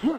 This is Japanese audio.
Huh!